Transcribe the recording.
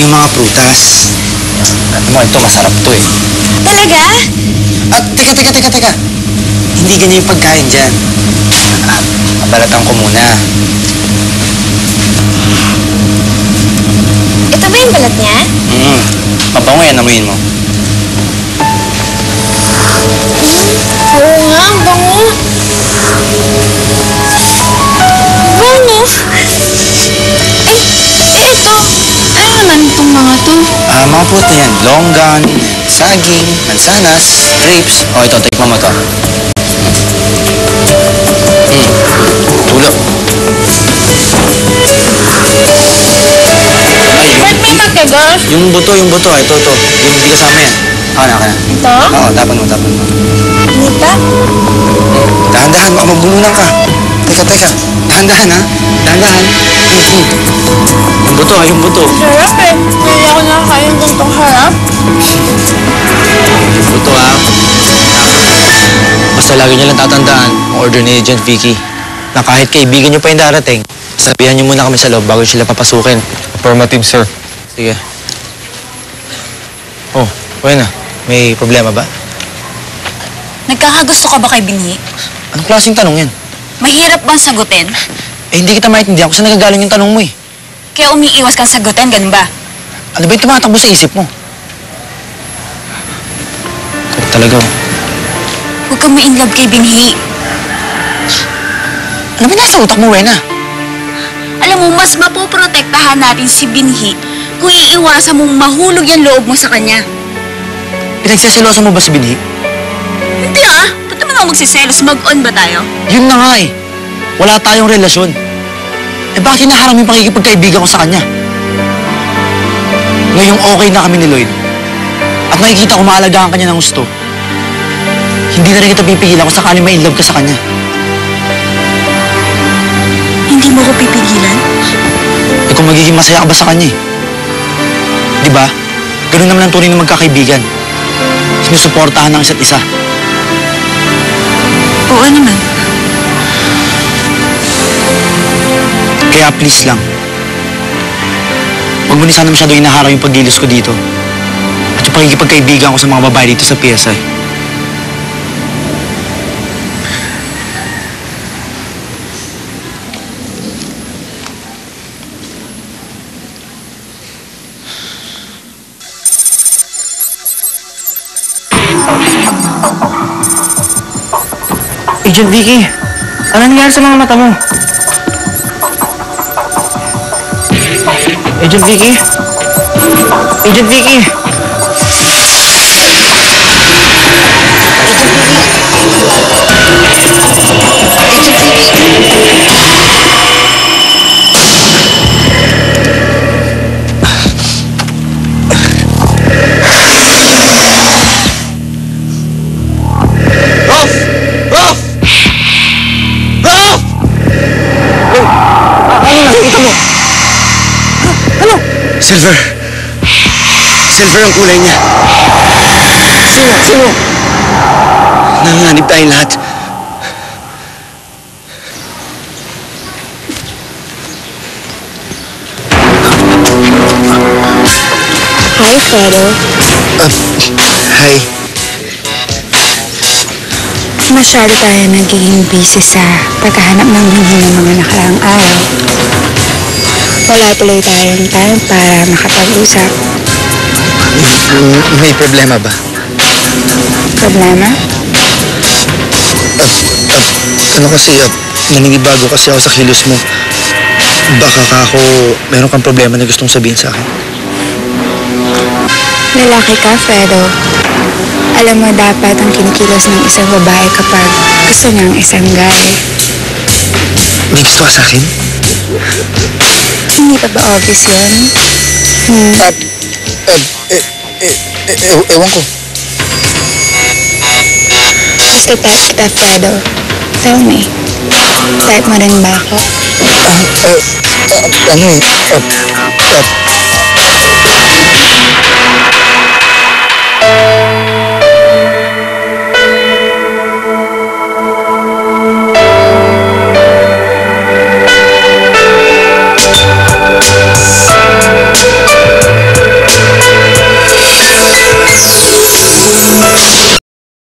yung mga prutas. Alam mo, ito masarap to eh. Talaga? At teka, teka, teka, teka. Hindi ganyan yung pagkain dyan. Ah, mabalatan ko muna. Ito ba yung balat niya? Mm. Mabango yan, amuyin mo. Naman itong mga to? Ah, mga pruta yan. Longgan, saging, mansanas, grapes. O, ito, tikman mo to. Mm. Tulo. Ay, Ba't may matigas? yung buto, yung buto. Ito, ito. Yung hindi kasama yan. Ako na, ako na. Ito? Oo, tapan mo, tapan mo. Nita? Dahan-dahan, baka magbulunan ka. Teka, teka. Dahan-dahan, ha? Dahan-dahan. Mm, mm. Yung buto, ha? Yung buto. Sarap eh. Hindi ako nakakain ganitong harap. Yung buto, ha? Basta lagi niyo lang tatandaan ang order ni Agent Vicky na kahit kaibigan niyo pa yung darating, sabihan niyo muna kami sa loob bago sila papasukin. Affirmative, sir. Sige. Oh, okay na. May problema ba? Nagkakagusto ka ba kay Binhi? Anong klaseng tanong yan? Mahirap bang sagutin? Eh, hindi kita maintindihan kung saan nagagaling yung tanong mo eh. Kaya umiiwas kang sagutin, ganun ba? Ano ba yung tumatakbo sa isip mo? Ikaw talaga, oh. Huwag kang ma-inlove kay Binhi. Ano ba nasa utak mo, Wena? Alam mo, mas mapoprotektahan natin si Binhi kung iiwasan mong mahulog yung loob mo sa kanya. Pinagsaselosa mo ba si Binhi? Hindi ah. Ako magsiselos? Mag-on ba tayo? Yun na nga eh. Wala tayong relasyon. Eh bakit naharang yung pakikipagkaibigan ko sa kanya? Ngayong okay na kami ni Lloyd. At nakikita ko maalagaan kanya ng gusto. Hindi na rin kita pipigilan kung sakali may in love ka sa kanya. Hindi mo ko pipigilan? Eh kung magiging masaya ka ba sa kanya eh. Di ba? Ganun naman ang tunay ng magkakaibigan. Sinusuportahan ng isa't isa. Oo naman. Kaya please lang. Huwag mo ni sana masyado inaharang yung paglilos ko dito. At yung pakikipagkaibigan ko sa mga babae dito sa PSI. Agent Vicky, ano nangyari sa mga mata mo? Agent Vicky? Agent Vicky? Silver. Silver ang kulay niya. Sino? Sino? Nanganib tayong lahat. Hi, Fredo. Uh, hi. Masyado tayo nagiging busy sa paghahanap ng Binhi ng mga nakaraang araw. Wala tuloy tayong time para makapag-usap. May problema ba? Problema? Ano kasi, uh, naninibago kasi ako sa kilos mo. Baka ka ako, meron kang problema na gustong sabihin sa akin. Lalaki ka, Fredo. Alam mo dapat ang kinikilos ng isang babae kapag gusto niya ang isang guy. May gusto ka sa akin? Hindi pa ba obvious yun? Hmm. Uh, uh, eh, eh, eh, ew- ewan ko. Gusto type kita, Fredo. Tell me. Type mo rin ba ako? Ah, uh, uh, ano eh, uh, uh,